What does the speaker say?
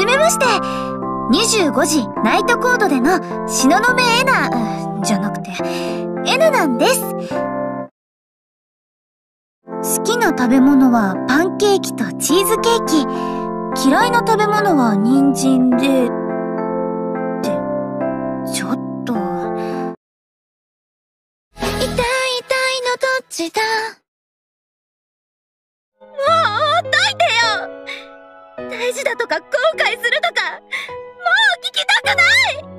じめまして。25時ナイトコードでの東雲エナ、じゃなくて、エナなんです。好きな食べ物はパンケーキとチーズケーキ。嫌いな食べ物は人参で、って、ちょっと。痛い痛いのどっちだ？大事だとか後悔するとか、もう聞きたくない！